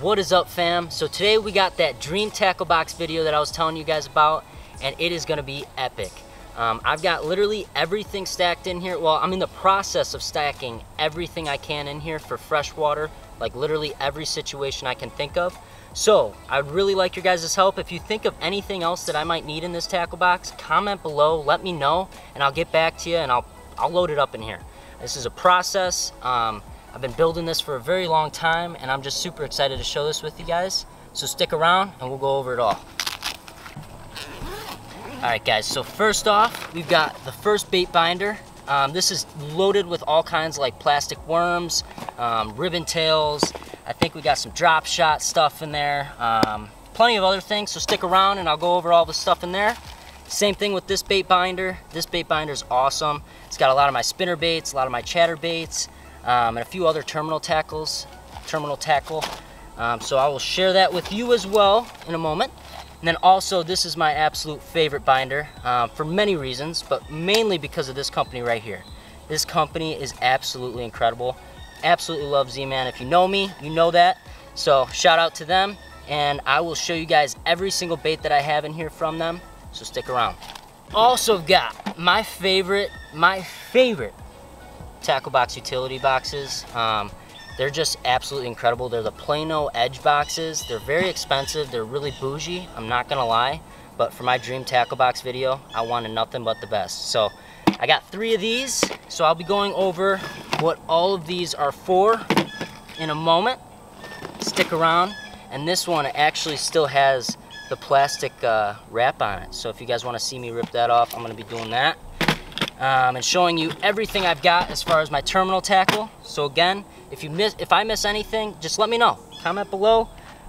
What is up fam? So today we got that dream tackle box video that I was telling you guys about and it is gonna be epic. Um, I've got literally everything stacked in here. Well, I'm in the process of stacking everything I can in here for freshwater, like literally every situation I can think of. So I'd really like your guys' help. If you think of anything else that I might need in this tackle box, comment below, let me know, and I'll get back to you and I'll, I'll load it up in here. This is a process. Um, I've been building this for a very long time and I'm just super excited to show this with you guys. So stick around and we'll go over it all. All right guys, so first off, we've got the first bait binder. Um, this is loaded with all kinds like plastic worms, um, ribbon tails. I think we got some drop shot stuff in there. Um, plenty of other things, so stick around and I'll go over all the stuff in there. Same thing with this bait binder. This bait binder is awesome. It's got a lot of my spinner baits, a lot of my chatter baits, um, and a few other terminal tackles, terminal tackle. Um, so I will share that with you as well in a moment. And then also, this is my absolute favorite binder uh, for many reasons, but mainly because of this company right here. This company is absolutely incredible. Absolutely love Z-Man. If you know me, you know that. So shout out to them. And I will show you guys every single bait that I have in here from them. So stick around. Also got my favorite, my favorite tackle box utility boxes. Um, they're just absolutely incredible. They're the Plano Edge boxes. They're very expensive. They're really bougie, I'm not gonna lie. But for my dream tackle box video, I wanted nothing but the best. So I got three of these. So I'll be going over what all of these are for in a moment. Stick around. And this one actually still has the plastic uh, wrap on it. So if you guys wanna see me rip that off, I'm gonna be doing that um, and showing you everything I've got as far as my terminal tackle. So again, if you miss, if I miss anything, just let me know. Comment below.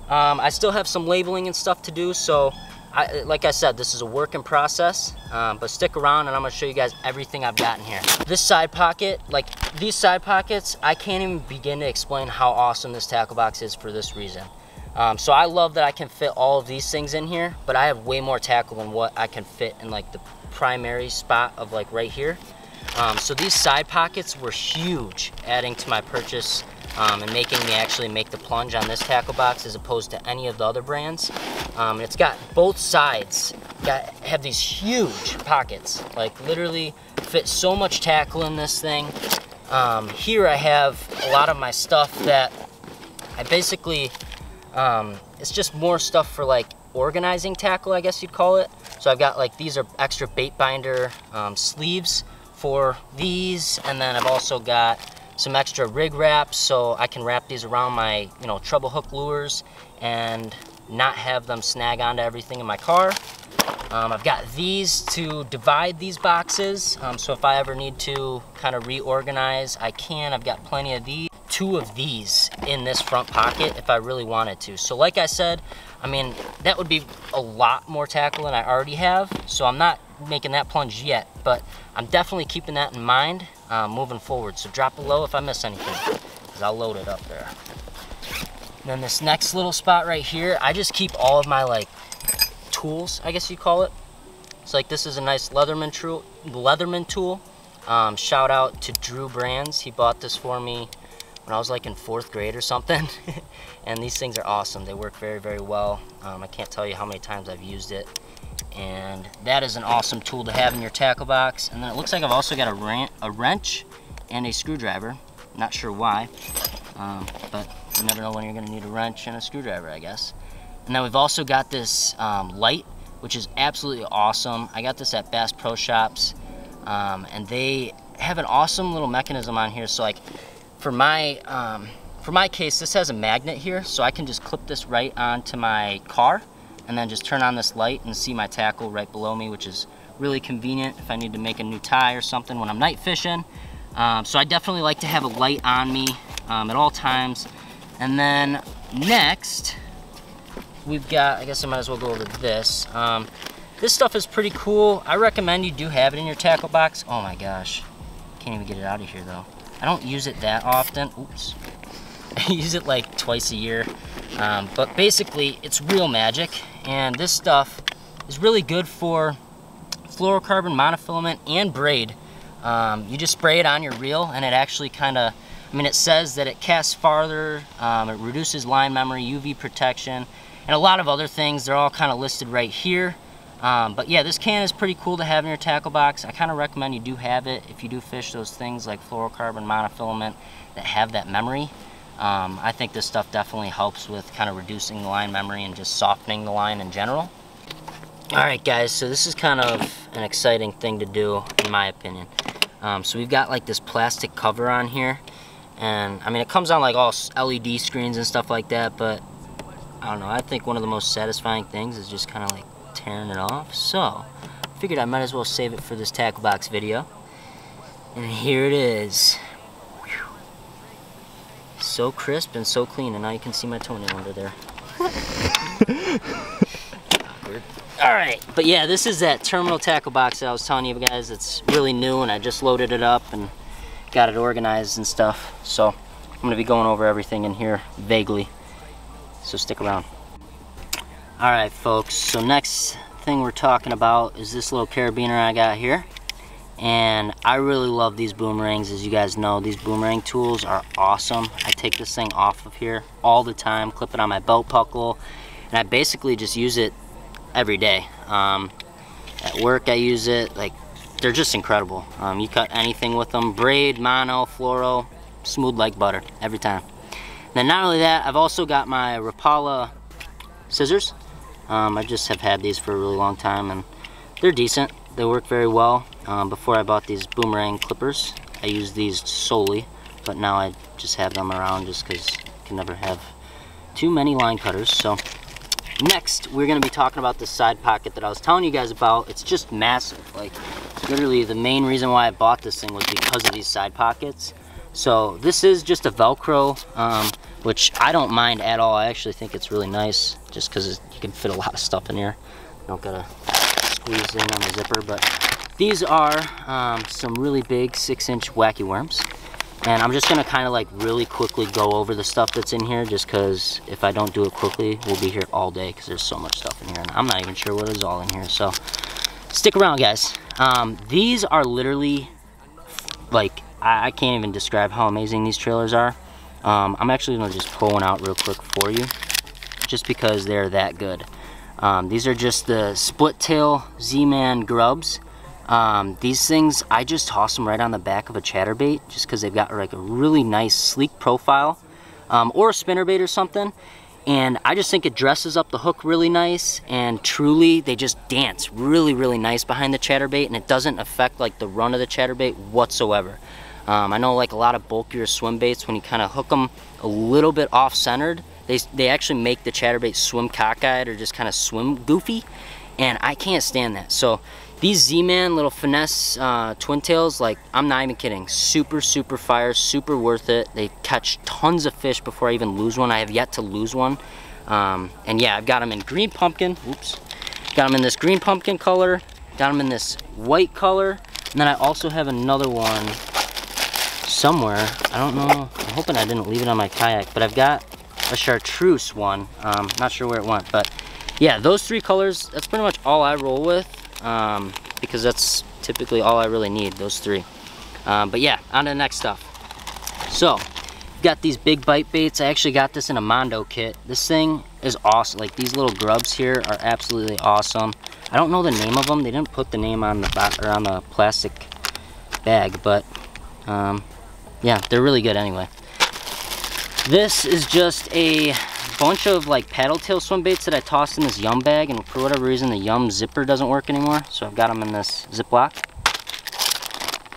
Um, I still have some labeling and stuff to do, so I, like I said, this is a work in process, um, but stick around and I'm gonna show you guys everything I've got in here. This side pocket, like these side pockets, I can't even begin to explain how awesome this tackle box is for this reason. Um, so I love that I can fit all of these things in here, but I have way more tackle than what I can fit in like the primary spot of like right here. Um, so these side pockets were huge, adding to my purchase um, and making me actually make the plunge on this tackle box as opposed to any of the other brands. Um, it's got both sides, got have these huge pockets, like literally fit so much tackle in this thing. Um, here I have a lot of my stuff that I basically, um, it's just more stuff for like organizing tackle, I guess you'd call it. So I've got like, these are extra bait binder um, sleeves for these. And then I've also got some extra rig wraps so I can wrap these around my, you know, treble hook lures and not have them snag onto everything in my car. Um, I've got these to divide these boxes. Um, so if I ever need to kind of reorganize, I can. I've got plenty of these. Two of these in this front pocket if I really wanted to. So like I said, I mean, that would be a lot more tackle than I already have, so I'm not making that plunge yet, but I'm definitely keeping that in mind uh, moving forward. So drop below if I miss anything, because I'll load it up there. And then this next little spot right here, I just keep all of my like tools, I guess you call it. So like this is a nice Leatherman, tool. Leatherman tool. Um, shout out to Drew Brands. He bought this for me when I was like in fourth grade or something. and these things are awesome. They work very, very well. Um, I can't tell you how many times I've used it. And that is an awesome tool to have in your tackle box. And then it looks like I've also got a, a wrench and a screwdriver. Not sure why, um, but you never know when you're gonna need a wrench and a screwdriver, I guess. And then we've also got this um, light, which is absolutely awesome. I got this at Bass Pro Shops, um, and they have an awesome little mechanism on here. So like, for my um, for my case, this has a magnet here, so I can just clip this right onto my car and then just turn on this light and see my tackle right below me, which is really convenient if I need to make a new tie or something when I'm night fishing. Um, so I definitely like to have a light on me um, at all times. And then next, we've got, I guess I might as well go over this. Um, this stuff is pretty cool. I recommend you do have it in your tackle box. Oh my gosh, can't even get it out of here though. I don't use it that often. Oops. I use it like twice a year. Um, but basically, it's real magic. And this stuff is really good for fluorocarbon, monofilament, and braid. Um, you just spray it on your reel and it actually kind of I mean, it says that it casts farther, um, it reduces line memory, UV protection, and a lot of other things. They're all kind of listed right here. Um, but yeah, this can is pretty cool to have in your tackle box. I kind of recommend you do have it if you do fish those things like fluorocarbon monofilament that have that memory. Um, I think this stuff definitely helps with kind of reducing the line memory and just softening the line in general. Alright guys, so this is kind of an exciting thing to do in my opinion. Um, so we've got like this plastic cover on here and I mean it comes on like all LED screens and stuff like that but I don't know, I think one of the most satisfying things is just kind of like tearing it off. So, I figured I might as well save it for this tackle box video. And here it is. So crisp and so clean, and now you can see my toenail under there. Alright, but yeah, this is that terminal tackle box that I was telling you guys. It's really new, and I just loaded it up and got it organized and stuff. So, I'm going to be going over everything in here vaguely. So stick around. Alright folks, so next thing we're talking about is this little carabiner I got here. And I really love these boomerangs, as you guys know. These boomerang tools are awesome. I take this thing off of here all the time, clip it on my belt buckle, and I basically just use it every day. Um, at work I use it, like, they're just incredible. Um, you cut anything with them, braid, mono, fluoro, smooth like butter, every time. And then not only that, I've also got my Rapala scissors. Um, I just have had these for a really long time and they're decent. They work very well. Um, before I bought these boomerang clippers, I used these solely, but now I just have them around just because I can never have too many line cutters. So next, we're going to be talking about this side pocket that I was telling you guys about. It's just massive. Like, literally, the main reason why I bought this thing was because of these side pockets. So this is just a Velcro, um, which I don't mind at all. I actually think it's really nice just because you can fit a lot of stuff in here. You don't gotta squeeze in on the zipper, but these are um, some really big six inch wacky worms. And I'm just gonna kind of like really quickly go over the stuff that's in here just because if I don't do it quickly, we'll be here all day because there's so much stuff in here and I'm not even sure what is all in here. So stick around guys. Um, these are literally like, I, I, can't even describe how amazing these trailers are. Um, I'm actually gonna just pull one out real quick for you just because they're that good. Um, these are just the split tail Z-Man grubs. Um, these things, I just toss them right on the back of a chatterbait just because they've got like a really nice sleek profile um, or a spinnerbait or something. And I just think it dresses up the hook really nice and truly they just dance really, really nice behind the chatterbait and it doesn't affect like the run of the chatterbait whatsoever. Um, I know like a lot of bulkier swim baits when you kind of hook them a little bit off-centered, they, they actually make the chatterbait swim cockeyed or just kind of swim goofy. And I can't stand that. So these Z-Man little finesse uh, twin tails, like I'm not even kidding. Super, super fire, super worth it. They catch tons of fish before I even lose one. I have yet to lose one. Um, and yeah, I've got them in green pumpkin. Oops. Got them in this green pumpkin color. Got them in this white color. And then I also have another one somewhere. I don't know. I'm hoping I didn't leave it on my kayak. But I've got a chartreuse one. Um, not sure where it went, but yeah, those three colors, that's pretty much all I roll with um, because that's typically all I really need, those three. Um, but yeah, on to the next stuff. So, got these big bite baits. I actually got this in a Mondo kit. This thing is awesome. Like these little grubs here are absolutely awesome. I don't know the name of them. They didn't put the name on the or on the plastic bag, but um, yeah, they're really good anyway. This is just a bunch of like paddle tail swim baits that I tossed in this Yum bag and for whatever reason the Yum zipper doesn't work anymore so I've got them in this Ziploc.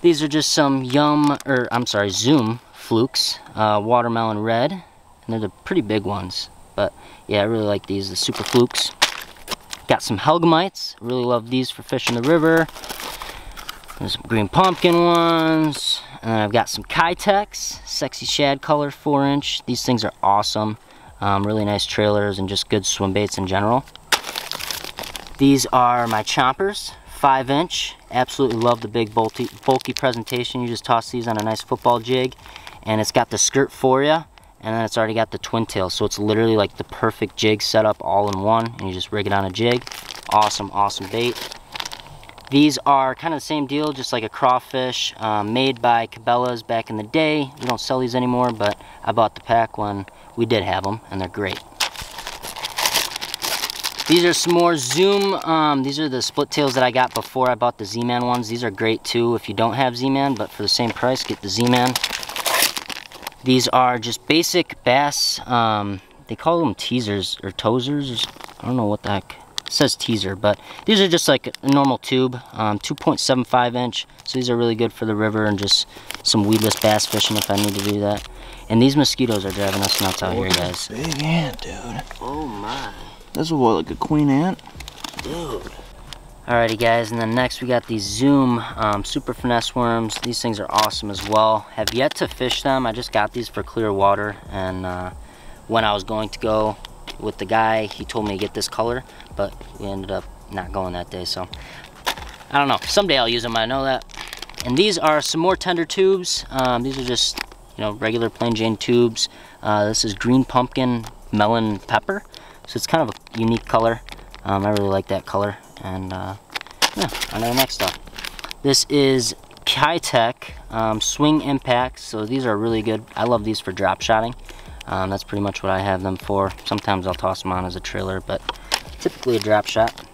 These are just some Yum, or I'm sorry, Zoom flukes, uh, watermelon red and they're the pretty big ones but yeah I really like these, the super flukes. Got some Hellgamites, really love these for fishing the river. There's some green pumpkin ones. And I've got some Keitechs, sexy shad color, four inch. These things are awesome. Um, really nice trailers and just good swim baits in general. These are my chompers, five inch. Absolutely love the big bulky, bulky presentation. You just toss these on a nice football jig and it's got the skirt for you and then it's already got the twin tail. So it's literally like the perfect jig setup all in one and you just rig it on a jig. Awesome, awesome bait. These are kind of the same deal, just like a crawfish, um, made by Cabela's back in the day. We don't sell these anymore, but I bought the pack when we did have them, and they're great. These are some more Zoom. Um, these are the split tails that I got before I bought the Z-Man ones. These are great too if you don't have Z-Man, but for the same price, get the Z-Man. These are just basic bass. Um, they call them teasers or tozers. I don't know what the heck. It says teaser, but these are just like a normal tube, um, 2.75 inch. So these are really good for the river and just some weedless bass fishing if I need to do that. And these mosquitoes are driving us nuts out oh, here, guys. Big ant, dude. Oh my. This is what, like a queen ant? Dude. Alrighty guys, and then next we got these Zoom um, Super Finesse worms. These things are awesome as well. Have yet to fish them. I just got these for clear water. And uh, when I was going to go with the guy, he told me to get this color. But we ended up not going that day, so. I don't know. Someday I'll use them, I know that. And these are some more tender tubes. Um, these are just, you know, regular plain Jane tubes. Uh, this is green pumpkin melon pepper. So it's kind of a unique color. Um, I really like that color. And uh, yeah, on to the next stuff. This is Keitech um, Swing Impacts. So these are really good. I love these for drop shotting. Um, that's pretty much what I have them for. Sometimes I'll toss them on as a trailer, but typically a drop shot.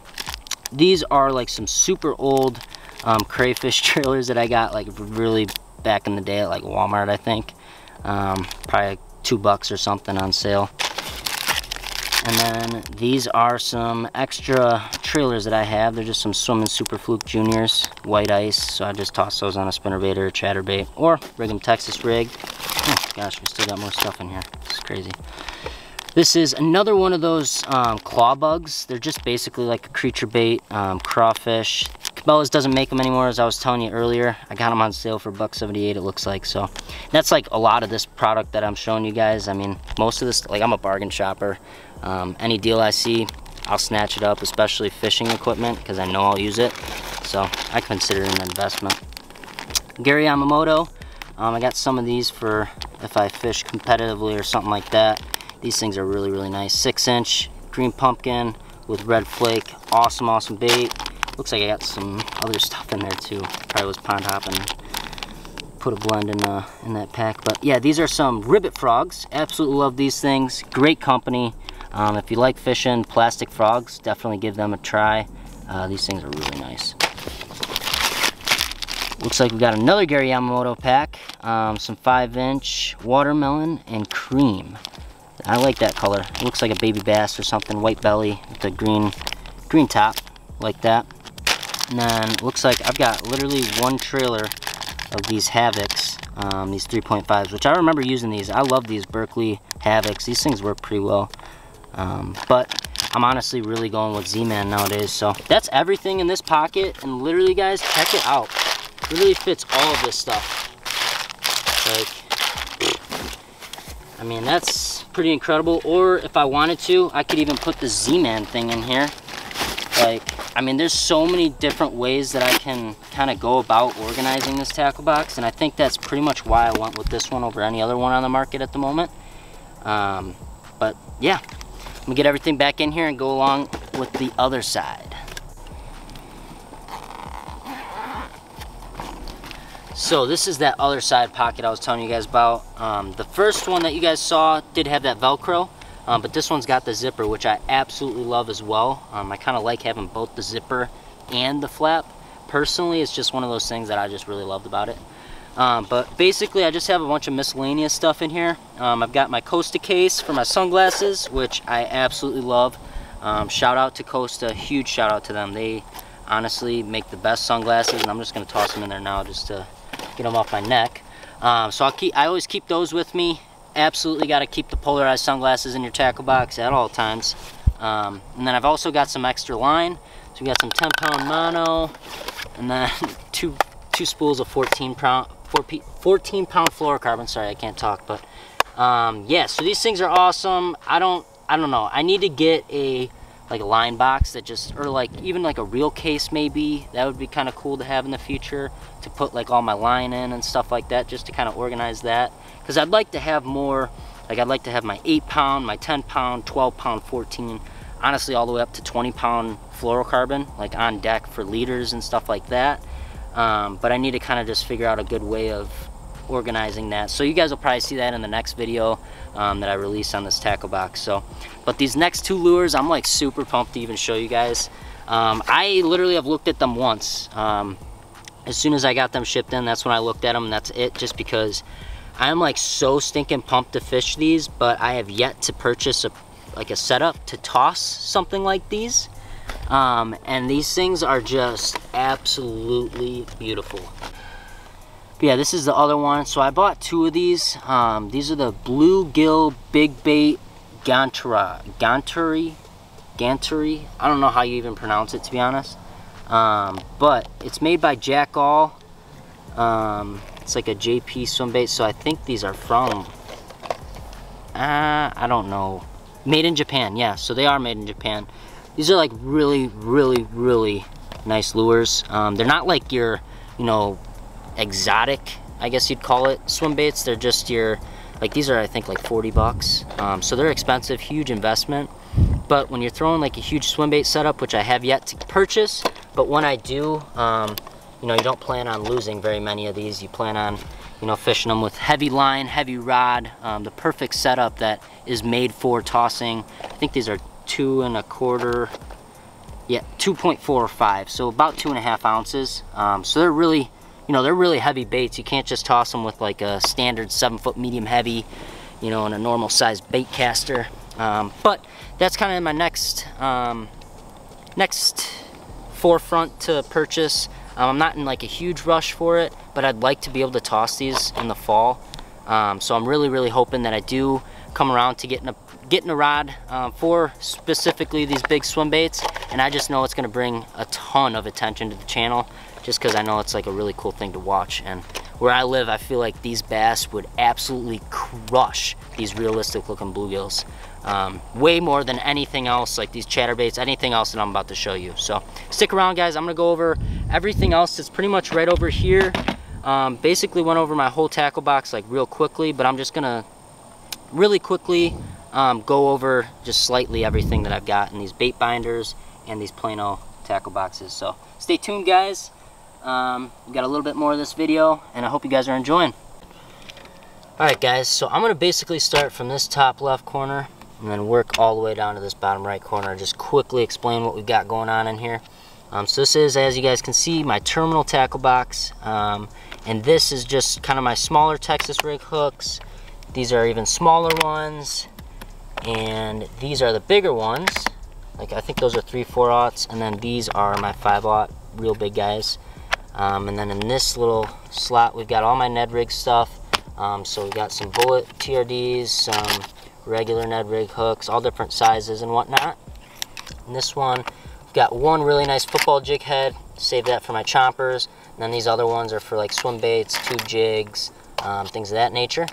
These are like some super old um, crayfish trailers that I got like really back in the day at like Walmart, I think. Um, probably like two bucks or something on sale. And then these are some extra trailers that I have. They're just some Swimming Super Fluke Juniors, white ice. So I just toss those on a spinnerbait or a chatterbait or rig them Texas rig. Oh gosh, we still got more stuff in here. It's crazy. This is another one of those um, claw bugs. They're just basically like a creature bait, um, crawfish. Cabela's doesn't make them anymore, as I was telling you earlier. I got them on sale for buck 78 it looks like. So that's like a lot of this product that I'm showing you guys. I mean, most of this, like I'm a bargain shopper. Um, any deal I see, I'll snatch it up, especially fishing equipment, because I know I'll use it. So I consider it an investment. Gary Yamamoto, um, I got some of these for if I fish competitively or something like that. These things are really, really nice. Six inch green pumpkin with red flake. Awesome, awesome bait. Looks like I got some other stuff in there too. Probably was pond hopping. Put a blend in, uh, in that pack. But yeah, these are some ribbit frogs. Absolutely love these things. Great company. Um, if you like fishing plastic frogs, definitely give them a try. Uh, these things are really nice. Looks like we got another Gary Yamamoto pack. Um, some 5 inch watermelon and cream. I like that color. It looks like a baby bass or something. White belly with a green, green top like that. And then looks like I've got literally one trailer of these Havocs, um, these 3.5s, which I remember using these. I love these Berkley Havocs. These things work pretty well. Um, but I'm honestly really going with Z-Man nowadays. So that's everything in this pocket. And literally, guys, check it out. It literally fits all of this stuff. Like, I mean, that's pretty incredible. Or if I wanted to, I could even put the Z-Man thing in here. Like, I mean, there's so many different ways that I can kind of go about organizing this tackle box. And I think that's pretty much why I went with this one over any other one on the market at the moment. Um, but yeah, I'm gonna get everything back in here and go along with the other side. So this is that other side pocket I was telling you guys about. Um, the first one that you guys saw did have that Velcro, um, but this one's got the zipper, which I absolutely love as well. Um, I kind of like having both the zipper and the flap. Personally, it's just one of those things that I just really loved about it. Um, but basically, I just have a bunch of miscellaneous stuff in here. Um, I've got my Costa case for my sunglasses, which I absolutely love. Um, shout out to Costa, huge shout out to them. They honestly make the best sunglasses, and I'm just gonna toss them in there now just to get them off my neck. Um, so I'll keep, I always keep those with me. Absolutely got to keep the polarized sunglasses in your tackle box at all times. Um, and then I've also got some extra line. So we got some 10 pound mono, and then two two spools of 14 pound 14 pound fluorocarbon. Sorry, I can't talk, but um, yeah. So these things are awesome. I don't, I don't know. I need to get a like a line box that just, or like even like a real case maybe. That would be kind of cool to have in the future to put like all my line in and stuff like that, just to kind of organize that. Because I'd like to have more. Like I'd like to have my 8 pound, my 10 pound, 12 pound, 14. honestly all the way up to 20 pound fluorocarbon, like on deck for leaders and stuff like that. Um, but I need to kind of just figure out a good way of organizing that. So you guys will probably see that in the next video um, that I release on this tackle box. So, but these next two lures, I'm like super pumped to even show you guys. Um, I literally have looked at them once. Um, as soon as I got them shipped in, that's when I looked at them. that's it, just because I'm like so stinking pumped to fish these, but I have yet to purchase a like a setup to toss something like these. Um, and these things are just absolutely beautiful. But yeah, this is the other one. So I bought two of these. Um, these are the Bluegill Big Bait Gantara, Gantari, Gantari. I don't know how you even pronounce it to be honest. Um, but it's made by Jackall. Um, it's like a JP swim bait. So I think these are from, uh, I don't know. Made in Japan, yeah. So they are made in Japan. These are like really, really, really nice lures. Um, they're not like your, you know, exotic, I guess you'd call it, swim baits. They're just your, like these are I think like 40 bucks. Um, so they're expensive, huge investment. But when you're throwing like a huge swim bait setup, which I have yet to purchase, but when I do, um, you know, you don't plan on losing very many of these. You plan on, you know, fishing them with heavy line, heavy rod, um, the perfect setup that is made for tossing. I think these are two and a quarter, yeah, 2.45, so about two and a half ounces. Um, so they're really, you know, they're really heavy baits. You can't just toss them with like a standard seven foot medium heavy, you know, and a normal size bait caster. Um, but that's kind of my next, um, next forefront to purchase. Um, I'm not in like a huge rush for it, but I'd like to be able to toss these in the fall. Um, so I'm really, really hoping that I do come around to getting a getting a rod um, for specifically these big swim baits and I just know it's gonna bring a ton of attention to the channel just because I know it's like a really cool thing to watch and where I live I feel like these bass would absolutely crush these realistic looking bluegills um, way more than anything else like these chatterbaits anything else that I'm about to show you so stick around guys I'm gonna go over everything else that's pretty much right over here um, basically went over my whole tackle box like real quickly but I'm just gonna really quickly um, go over just slightly everything that I've got in these bait binders and these Plano tackle boxes. So stay tuned guys. Um, we got a little bit more of this video and I hope you guys are enjoying. Alright guys, so I'm going to basically start from this top left corner and then work all the way down to this bottom right corner. Just quickly explain what we've got going on in here. Um, so this is, as you guys can see, my terminal tackle box. Um, and this is just kind of my smaller Texas rig hooks. These are even smaller ones and these are the bigger ones like I think those are 3 4 aughts and then these are my 5 aught real big guys um, and then in this little slot we've got all my Ned rig stuff um, so we've got some bullet TRDs some regular Ned rig hooks all different sizes and whatnot in this one we've got one really nice football jig head save that for my chompers and then these other ones are for like swim baits tube jigs um, things of that nature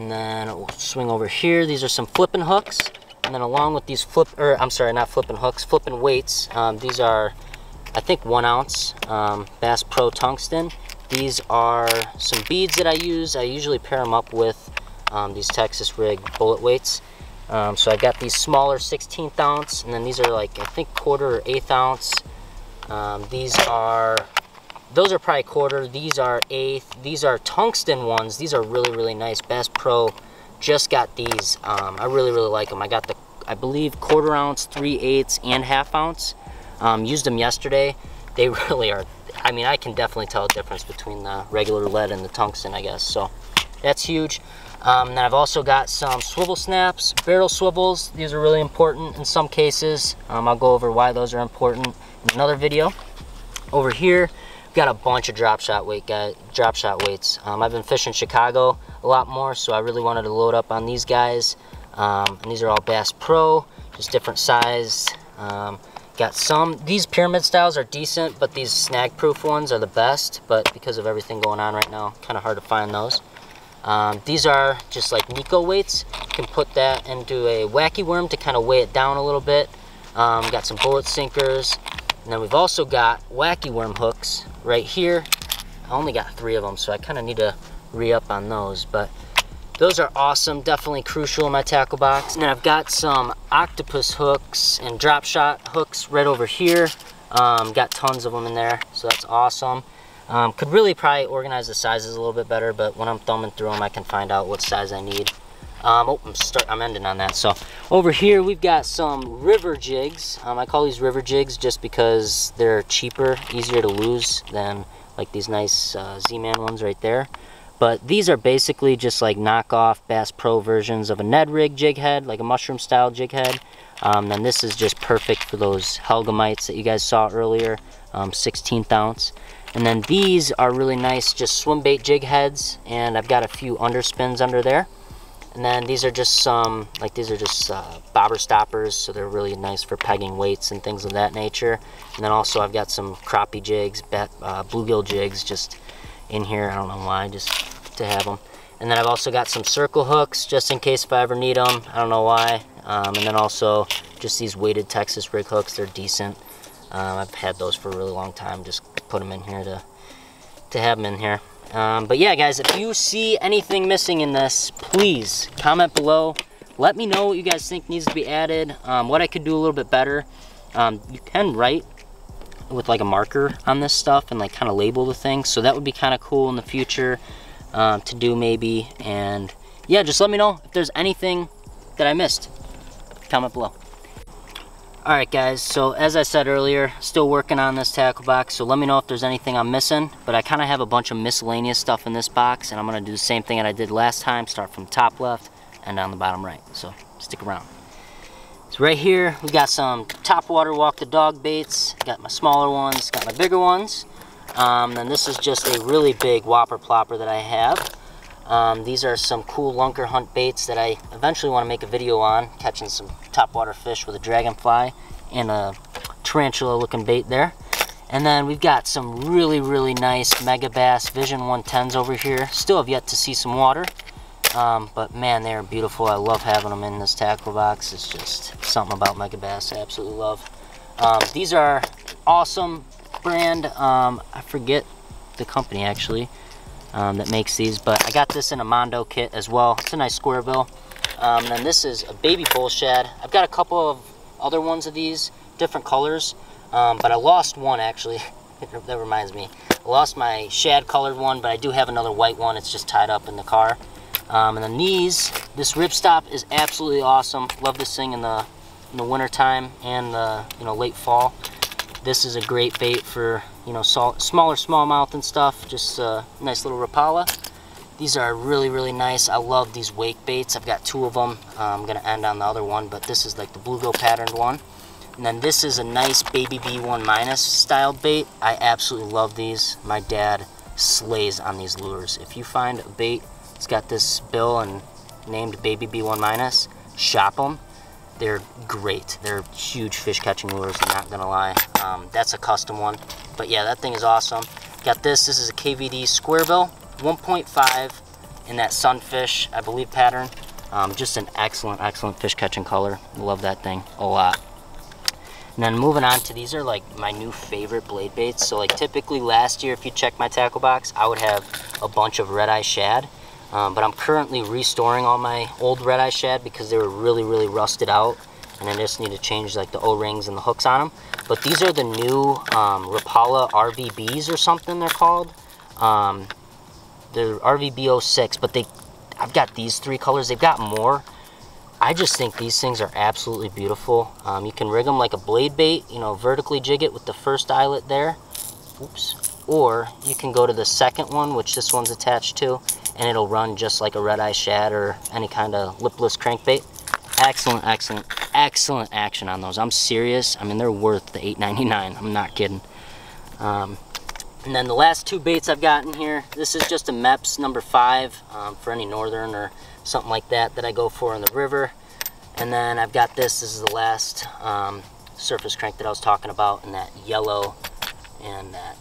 and then we'll swing over here. These are some flipping hooks. And then along with these flip, or I'm sorry, not flipping hooks, flipping weights. Um, these are, I think, one ounce um, Bass Pro tungsten. These are some beads that I use. I usually pair them up with um, these Texas rig bullet weights. Um, so I got these smaller 16th ounce, and then these are like, I think, quarter or eighth ounce. Um, these are those are probably quarter. These are eighth. These are tungsten ones. These are really, really nice. Bass Pro just got these. Um, I really, really like them. I got the, I believe, quarter ounce, three eighths, and half ounce. Um, used them yesterday. They really are, I mean, I can definitely tell a difference between the regular lead and the tungsten, I guess. So that's huge. Um, then I've also got some swivel snaps, barrel swivels. These are really important in some cases. Um, I'll go over why those are important in another video. Over here, we got a bunch of drop shot weight guy, drop shot weights. Um, I've been fishing Chicago a lot more, so I really wanted to load up on these guys. Um, and these are all Bass Pro, just different size. Got some, these pyramid styles are decent, but these snag proof ones are the best, but because of everything going on right now, kind of hard to find those. Um, these are just like Neko weights. You can put that into a wacky worm to kind of weigh it down a little bit. Um, got some bullet sinkers, and then we've also got wacky worm hooks right here. I only got three of them, so I kind of need to re-up on those. But those are awesome, definitely crucial in my tackle box. And I've got some octopus hooks and drop shot hooks right over here. Um, got tons of them in there, so that's awesome. Um, could really probably organize the sizes a little bit better, but when I'm thumbing through them, I can find out what size I need. Um, oh, I'm, start, I'm ending on that. So over here, we've got some river jigs. Um, I call these river jigs just because they're cheaper, easier to lose than like these nice uh, Z-Man ones right there. But these are basically just like knockoff Bass Pro versions of a Ned rig jig head, like a mushroom style jig head. Um, then this is just perfect for those Helgamites that you guys saw earlier, um, 16th ounce. And then these are really nice, just swim bait jig heads, and I've got a few underspins under there. And then these are just some, like these are just uh, bobber stoppers, so they're really nice for pegging weights and things of that nature. And then also I've got some crappie jigs, uh, bluegill jigs just in here. I don't know why, just to have them. And then I've also got some circle hooks, just in case if I ever need them. I don't know why. Um, and then also just these weighted Texas rig hooks. They're decent. Um, I've had those for a really long time. Just put them in here to, to have them in here. Um, but yeah, guys, if you see anything missing in this, please comment below. Let me know what you guys think needs to be added, um, what I could do a little bit better. Um, you can write with like a marker on this stuff and like kind of label the things. So that would be kind of cool in the future um, to do maybe. And yeah, just let me know if there's anything that I missed. Comment below. Alright guys, so as I said earlier, still working on this tackle box, so let me know if there's anything I'm missing, but I kind of have a bunch of miscellaneous stuff in this box, and I'm going to do the same thing that I did last time, start from top left and down the bottom right, so stick around. So right here, we got some top water walk the dog baits, got my smaller ones, got my bigger ones, um, then this is just a really big whopper plopper that I have. Um, these are some cool Lunkerhunt baits that I eventually want to make a video on, catching some topwater fish with a dragonfly and a tarantula looking bait there. And then we've got some really, really nice Megabass Vision 110s over here. Still have yet to see some water, um, but man, they are beautiful. I love having them in this tackle box. It's just something about Megabass I absolutely love. Um, these are awesome brand. Um, I forget the company actually um, that makes these, but I got this in a Mondo kit as well. It's a nice square bill. Um, and this is a baby bull shad. I've got a couple of other ones of these, different colors, um, but I lost one actually. that reminds me. I lost my shad colored one, but I do have another white one. It's just tied up in the car. Um, and then these, this ripstop is absolutely awesome. Love this thing in the in the winter time and the you know late fall. This is a great bait for, you know, salt, smaller smallmouth and stuff. Just a nice little Rapala. These are really, really nice. I love these wake baits. I've got two of them. Uh, I'm going to end on the other one, but this is like the bluegill patterned one. And then this is a nice baby B1 minus style bait. I absolutely love these. My dad slays on these lures. If you find a bait that's got this bill and named baby B1 minus, shop them they're great. They're huge fish catching lures, I'm not gonna lie. Um, that's a custom one. But yeah, that thing is awesome. Got this, this is a KVD square bill, 1.5 in that sunfish, I believe, pattern. Um, just an excellent, excellent fish catching color. Love that thing a lot. And then moving on to these are like my new favorite blade baits. So like typically last year, if you check my tackle box, I would have a bunch of red eye shad. Um, but I'm currently restoring all my old red eye shad because they were really, really rusted out. And I just need to change like the O-rings and the hooks on them. But these are the new um, Rapala RVBs or something they're called. Um, they're RVB06, but they, I've got these three colors. They've got more. I just think these things are absolutely beautiful. Um, you can rig them like a blade bait, you know, vertically jig it with the first eyelet there. Oops. Or you can go to the second one, which this one's attached to, and it'll run just like a red eye shad or any kind of lipless crankbait. Excellent, excellent, excellent action on those. I'm serious. I mean, they're worth the $8.99. I'm not kidding. Um, and then the last two baits I've gotten here, this is just a Mepps number five um, for any northern or something like that that I go for in the river. And then I've got this, this is the last um, surface crank that I was talking about in that yellow and that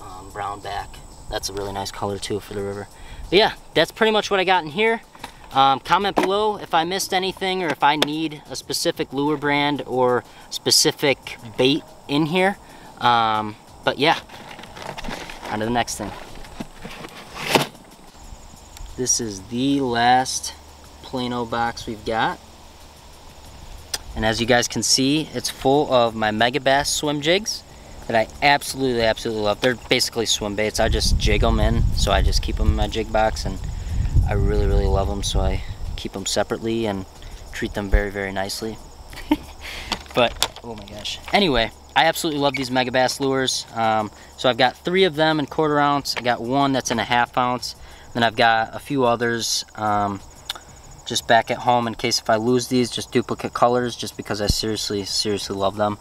um, brown back. That's a really nice color too for the river. But yeah, that's pretty much what I got in here. Um, comment below if I missed anything or if I need a specific lure brand or specific bait in here. Um, but yeah, on to the next thing. this is the last Plano box we've got. And as you guys can see, it's full of my Megabass swim jigs that I absolutely, absolutely love. They're basically swim baits. I just jig them in, so I just keep them in my jig box, and I really, really love them, so I keep them separately and treat them very, very nicely. but, oh my gosh. Anyway, I absolutely love these Megabass lures. Um, so I've got three of them in quarter ounce. I got one that's in a half ounce. Then I've got a few others um, just back at home in case if I lose these, just duplicate colors, just because I seriously, seriously love them.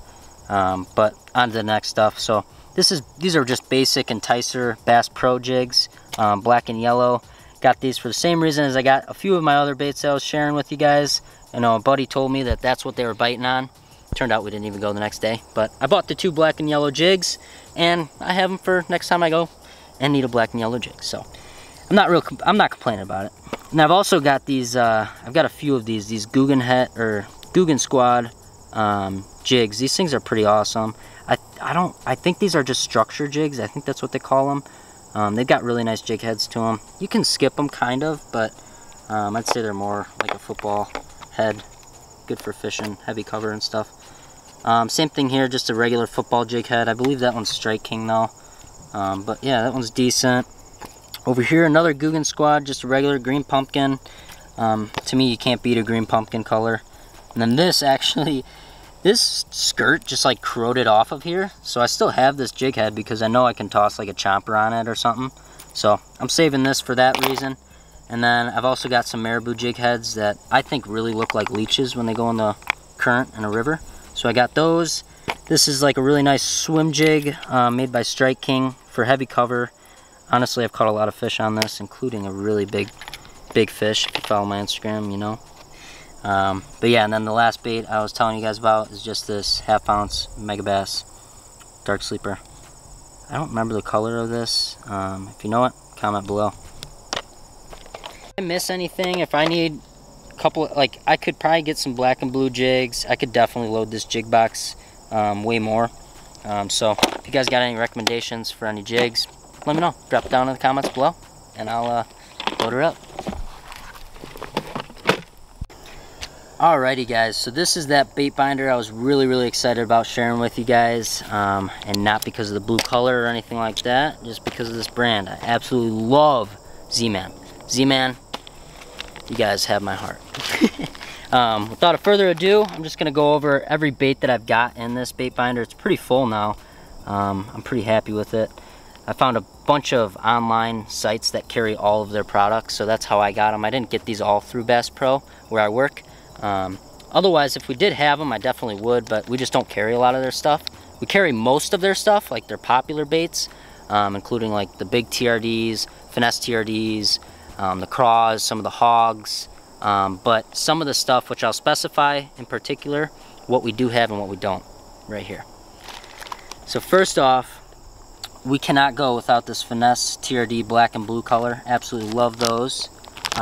Um, but on to the next stuff. So this is these are just basic Enticer Bass Pro jigs, um, black and yellow. Got these for the same reason as I got a few of my other baits I was sharing with you guys. I know a buddy told me that that's what they were biting on. Turned out we didn't even go the next day. But I bought the two black and yellow jigs, and I have them for next time I go and need a black and yellow jig. So I'm not real. I'm not complaining about it. And I've also got these. Uh, I've got a few of these. These Googan Het or Googan Squad um, jigs. These things are pretty awesome. I I don't. I think these are just structure jigs. I think that's what they call them. Um, they've got really nice jig heads to them. You can skip them kind of, but um, I'd say they're more like a football head. Good for fishing, heavy cover and stuff. Um, same thing here, just a regular football jig head. I believe that one's Strike King though. Um, but yeah, that one's decent. Over here, another Googan Squad, just a regular green pumpkin. Um, to me, you can't beat a green pumpkin color. And then this actually, this skirt just like corroded off of here. So I still have this jig head because I know I can toss like a chomper on it or something. So I'm saving this for that reason. And then I've also got some marabou jig heads that I think really look like leeches when they go in the current in a river. So I got those. This is like a really nice swim jig uh, made by Strike King for heavy cover. Honestly, I've caught a lot of fish on this, including a really big, big fish. If you follow my Instagram, you know. Um, but yeah, and then the last bait I was telling you guys about is just this half ounce Megabass Dark Sleeper. I don't remember the color of this. Um, if you know it, comment below. If I miss anything, if I need a couple, like I could probably get some black and blue jigs. I could definitely load this jig box um, way more. Um, so if you guys got any recommendations for any jigs, let me know. Drop down in the comments below and I'll uh, load her up. Alrighty guys, so this is that bait binder I was really, really excited about sharing with you guys. Um, and not because of the blue color or anything like that, just because of this brand. I absolutely love Z-Man. Z-Man, you guys have my heart. um, without further ado, I'm just gonna go over every bait that I've got in this bait binder. It's pretty full now. Um, I'm pretty happy with it. I found a bunch of online sites that carry all of their products, so that's how I got them. I didn't get these all through Bass Pro, where I work. Um, otherwise, if we did have them, I definitely would, but we just don't carry a lot of their stuff. We carry most of their stuff, like their popular baits, um, including like the big TRDs, finesse TRDs, um, the craws, some of the hogs, um, but some of the stuff which I'll specify in particular, what we do have and what we don't, right here. So first off, we cannot go without this finesse TRD black and blue color. Absolutely love those.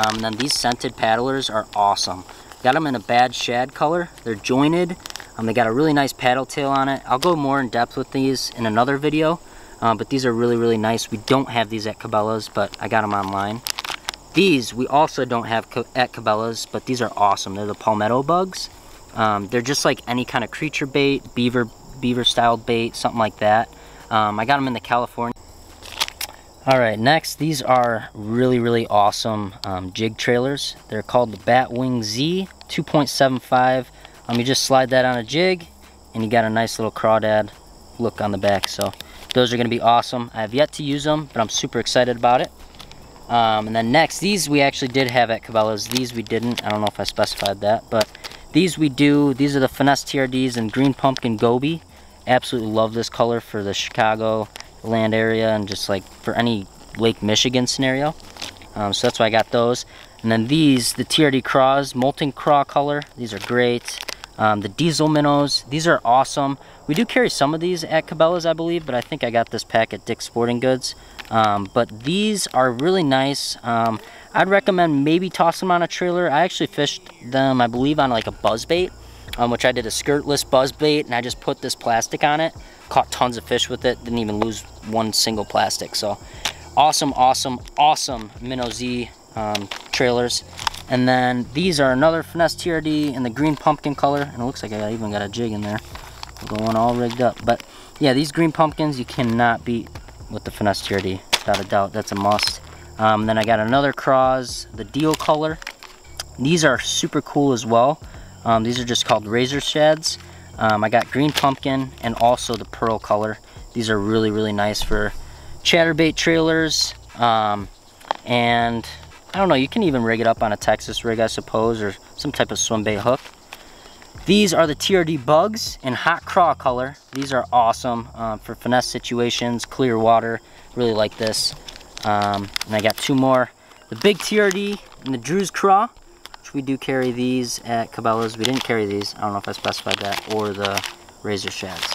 Um, then these scented paddlers are awesome. Got them in a bad shad color. They're jointed. Um, they got a really nice paddle tail on it. I'll go more in depth with these in another video. Uh, but these are really, really nice. We don't have these at Cabela's, but I got them online. These we also don't have at Cabela's, but these are awesome. They're the palmetto bugs. Um, they're just like any kind of creature bait, beaver beaver styled bait, something like that. Um, I got them in the California. All right, next, these are really, really awesome um, jig trailers. They're called the Batwing Z 2.75. Um, you just slide that on a jig, and you got a nice little crawdad look on the back. So those are gonna be awesome. I have yet to use them, but I'm super excited about it. Um, and then next, these we actually did have at Cabela's. These we didn't. I don't know if I specified that, but these we do. These are the Finesse TRDs and Green Pumpkin Goby. Absolutely love this color for the Chicago land area and just like for any Lake Michigan scenario. Um, so that's why I got those. And then these, the TRD Craws, Molten Craw color. These are great. Um, the Diesel Minnows, these are awesome. We do carry some of these at Cabela's, I believe, but I think I got this pack at Dick's Sporting Goods. Um, but these are really nice. Um, I'd recommend maybe tossing them on a trailer. I actually fished them, I believe, on like a buzz bait, um, which I did a skirtless buzz bait, and I just put this plastic on it caught tons of fish with it didn't even lose one single plastic so awesome awesome awesome minnow z um, trailers. And then these are another Finesse TRD in the green pumpkin color. And it looks like I even got a jig in there. Going all rigged up. But yeah, these green pumpkins you cannot beat with the Finesse TRD. Without a doubt, that's a must. Um, then I got another Cross, the deal color. These are super cool as well. Um, these are just called razor sheds. Um, I got green pumpkin and also the pearl color. These are really, really nice for chatterbait trailers. Um, and I don't know, you can even rig it up on a Texas rig, I suppose, or some type of swim bait hook. These are the TRD bugs in hot craw color. These are awesome um, for finesse situations, clear water. Really like this. Um, and I got two more. The big TRD and the Drew's craw, we do carry these at Cabela's. We didn't carry these. I don't know if I specified that, or the razor sheds.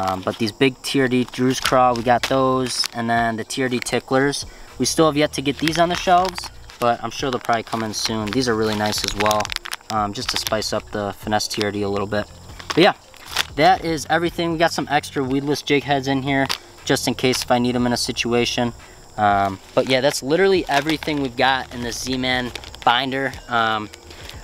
Um, but these big TRD Drew's craw, we got those. And then the TRD ticklers. We still have yet to get these on the shelves but I'm sure they'll probably come in soon. These are really nice as well, um, just to spice up the Finesse TRD a little bit. But yeah, that is everything. We got some extra weedless jig heads in here, just in case if I need them in a situation. Um, but yeah, that's literally everything we've got in this Z-Man binder. Um,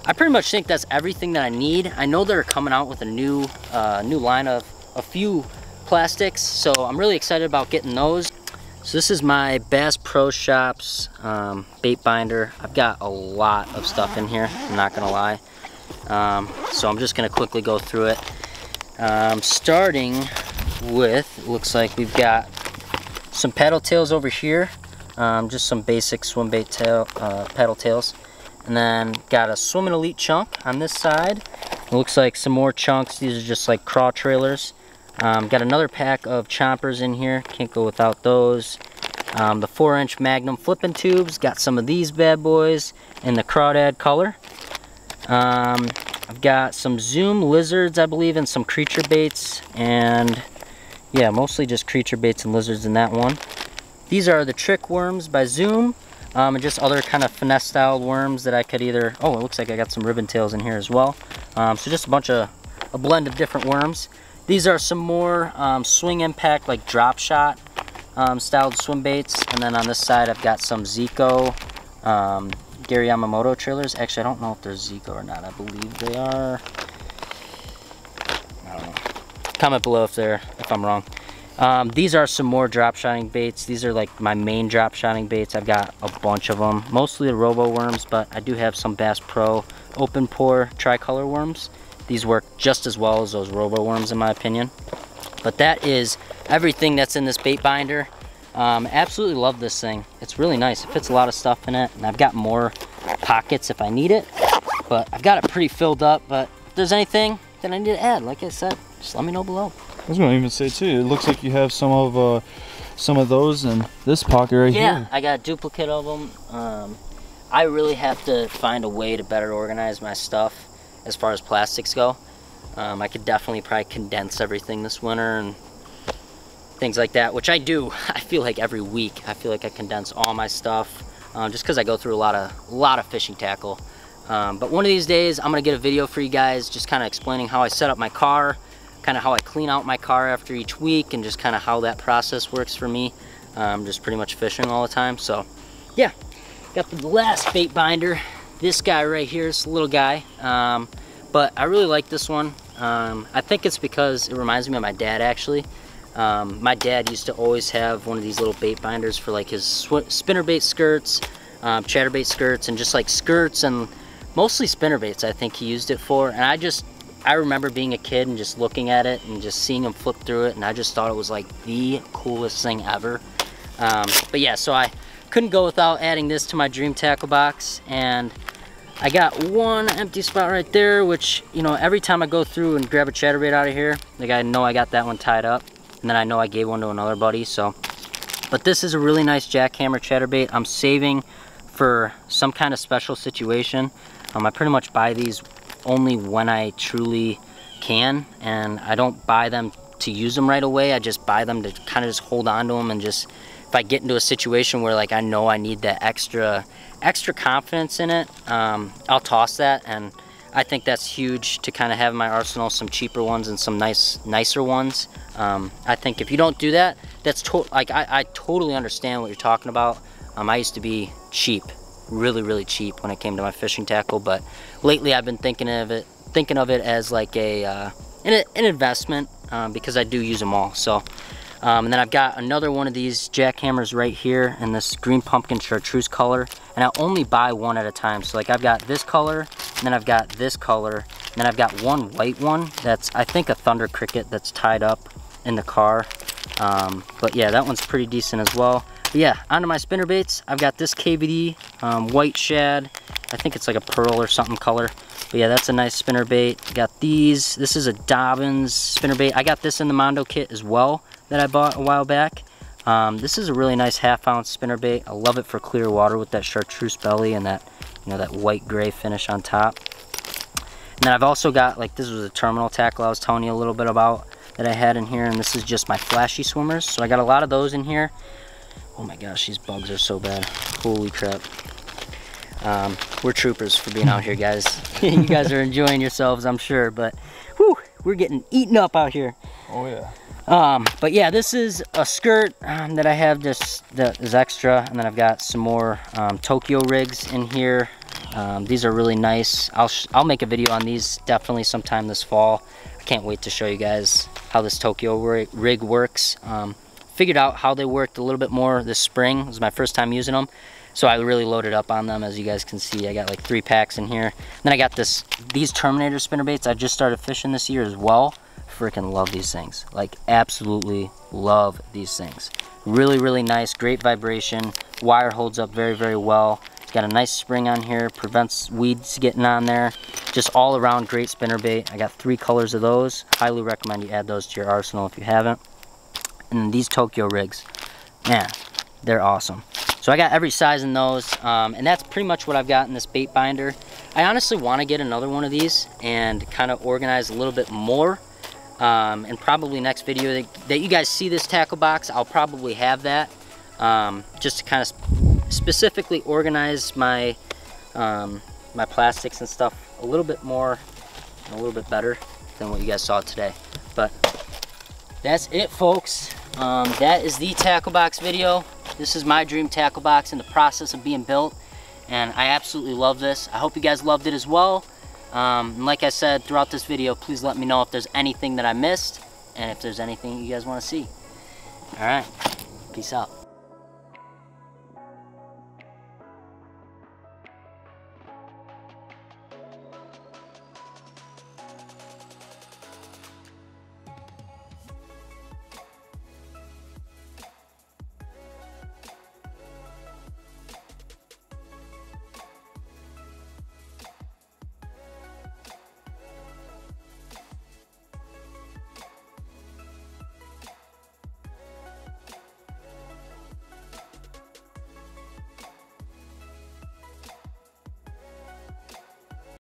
I pretty much think that's everything that I need. I know they're coming out with a new, uh, new line of a few plastics, so I'm really excited about getting those. So this is my Bass Pro Shops um, bait binder. I've got a lot of stuff in here, I'm not gonna lie. Um, so I'm just gonna quickly go through it. Um, starting with, looks like we've got some paddle tails over here. Um, just some basic swim bait tail, uh, paddle tails. And then got a Swimmin' Elite chunk on this side. It looks like some more chunks. These are just like craw trailers. Um, got another pack of chompers in here. Can't go without those. Um, the 4-inch Magnum flipping tubes. Got some of these bad boys in the crawdad color. Um, I've got some Zoom lizards, I believe, and some creature baits. And yeah, mostly just creature baits and lizards in that one. These are the trick worms by Zoom. Um, and just other kind of finesse styled worms that I could either, oh, it looks like I got some ribbon tails in here as well. Um, so just a bunch of, a blend of different worms. These are some more um, swing impact, like drop shot um, styled swim baits. And then on this side, I've got some Zako um, Gary Yamamoto trailers. Actually, I don't know if they're Zako or not. I believe they are. Comment below if they're if I'm wrong. Um, these are some more drop shotting baits. These are like my main drop shotting baits. I've got a bunch of them. Mostly the Robo worms, but I do have some Bass Pro open pore tricolor worms. These work just as well as those robo worms in my opinion. But that is everything that's in this bait binder. Um, absolutely love this thing. It's really nice. It fits a lot of stuff in it. And I've got more pockets if I need it. But I've got it pretty filled up. But if there's anything that I need to add, like I said, just let me know below. I was gonna even say too, it looks like you have some of uh, some of those in this pocket right yeah, here. Yeah, I got a duplicate of them. Um, I really have to find a way to better organize my stuff as far as plastics go. Um, I could definitely probably condense everything this winter and things like that, which I do. I feel like every week, I feel like I condense all my stuff um, just because I go through a lot of, a lot of fishing tackle. Um, but one of these days, I'm gonna get a video for you guys just kind of explaining how I set up my car, kind of how I clean out my car after each week, and just kind of how that process works for me. I'm just pretty much fishing all the time. So yeah, got the last bait binder this guy right here, this little guy. Um, but I really like this one. Um, I think it's because it reminds me of my dad actually. Um, my dad used to always have one of these little bait binders for like his spinnerbait skirts, um, chatterbait skirts, and just like skirts and mostly spinnerbaits I think he used it for. And I just, I remember being a kid and just looking at it and just seeing him flip through it and I just thought it was like the coolest thing ever. Um, but yeah, so I couldn't go without adding this to my dream tackle box and I got one empty spot right there, which, you know, every time I go through and grab a chatterbait out of here, like I know I got that one tied up. And then I know I gave one to another buddy, so. But this is a really nice jackhammer chatterbait. I'm saving for some kind of special situation. Um, I pretty much buy these only when I truly can. And I don't buy them to use them right away. I just buy them to kind of just hold on to them and just, if I get into a situation where like I know I need that extra extra confidence in it, um, I'll toss that. And I think that's huge to kind of have in my arsenal some cheaper ones and some nice, nicer ones. Um, I think if you don't do that, that's to like I, I totally understand what you're talking about. Um, I used to be cheap really, really cheap when it came to my fishing tackle. But lately I've been thinking of it, thinking of it as like a, uh, an, an investment um, because I do use them all. So, um, and then I've got another one of these jackhammers right here in this green pumpkin chartreuse color. And I only buy one at a time. So like I've got this color, and then I've got this color, and then I've got one white one that's, I think a Thunder Cricket that's tied up in the car. Um, but yeah, that one's pretty decent as well. Yeah, onto my spinner baits. I've got this KVD um, white shad. I think it's like a pearl or something color. But yeah, that's a nice spinner bait. Got these. This is a Dobbins spinner bait. I got this in the Mondo kit as well that I bought a while back. Um, this is a really nice half ounce spinner bait. I love it for clear water with that chartreuse belly and that, you know, that white gray finish on top. And then I've also got, like, this was a terminal tackle I was telling you a little bit about that I had in here, and this is just my flashy swimmers. So I got a lot of those in here. Oh my gosh, these bugs are so bad. Holy crap. Um, we're troopers for being out here, guys. you guys are enjoying yourselves, I'm sure, but whew, we're getting eaten up out here. Oh yeah. Um, but yeah, this is a skirt um, that I have just that is extra, and then I've got some more um, Tokyo rigs in here. Um, these are really nice. I'll I'll make a video on these definitely sometime this fall. I can't wait to show you guys how this Tokyo rig works. Um, figured out how they worked a little bit more this spring. It was my first time using them. So I really loaded up on them as you guys can see. I got like three packs in here. Then I got this these Terminator spinner baits I just started fishing this year as well. Freaking love these things. Like absolutely love these things. Really, really nice, great vibration. Wire holds up very, very well. Got a nice spring on here, prevents weeds getting on there. Just all around great spinner bait. I got three colors of those. Highly recommend you add those to your arsenal if you haven't. And these Tokyo rigs, man, they're awesome. So I got every size in those, um, and that's pretty much what I've got in this bait binder. I honestly want to get another one of these and kind of organize a little bit more. Um, and probably next video that, that, you guys see this tackle box, I'll probably have that. Um, just to kind of specifically organize my um, my plastics and stuff a little bit more, a little bit better than what you guys saw today. But that's it, folks. Um, that is the tackle box video. This is my dream tackle box in the process of being built, and I absolutely love this. I hope you guys loved it as well. Um, like I said throughout this video, please let me know if there's anything that I missed, and if there's anything you guys want to see. All right, peace out.